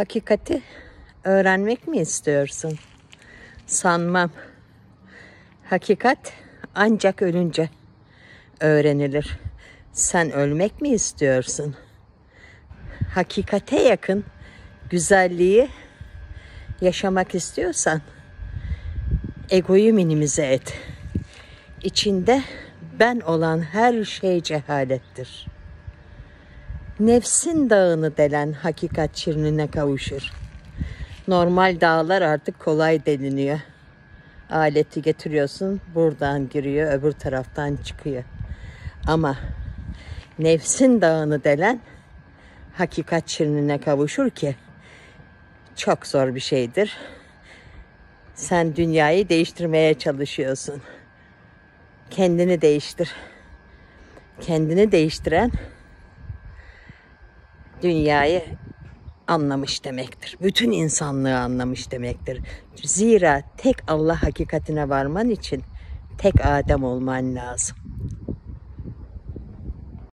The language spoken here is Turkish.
Hakikati öğrenmek mi istiyorsun? Sanmam. Hakikat ancak ölünce öğrenilir. Sen ölmek mi istiyorsun? Hakikate yakın güzelliği yaşamak istiyorsan egoyu minimize et. İçinde ben olan her şey cehalettir. Nefsin dağını delen hakikat şirinine kavuşur. Normal dağlar artık kolay deliniyor. Aleti getiriyorsun, buradan giriyor, öbür taraftan çıkıyor. Ama nefsin dağını delen hakikat şirinine kavuşur ki çok zor bir şeydir. Sen dünyayı değiştirmeye çalışıyorsun. Kendini değiştir. Kendini değiştiren dünyayı anlamış demektir. Bütün insanlığı anlamış demektir. Zira tek Allah hakikatine varman için tek Adem olman lazım.